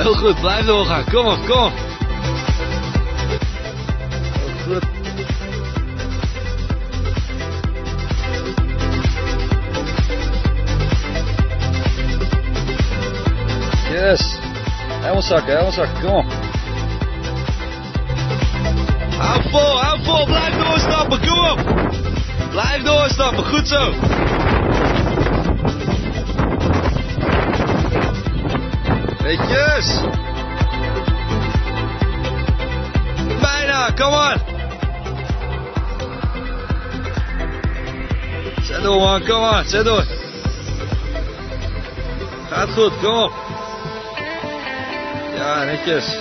Heel goed, blijf doorgaan. Kom op, kom op. Heel goed. Yes. Helemaal zakken, helemaal zakken. Kom op. Hou vol, hou vol. Blijf doorstappen. Kom op. Blijf doorstappen. Goed zo. Netjes. Bijna, come on. Zet door man, kom on, zet door. Gaat goed, kom op. Ja, netjes.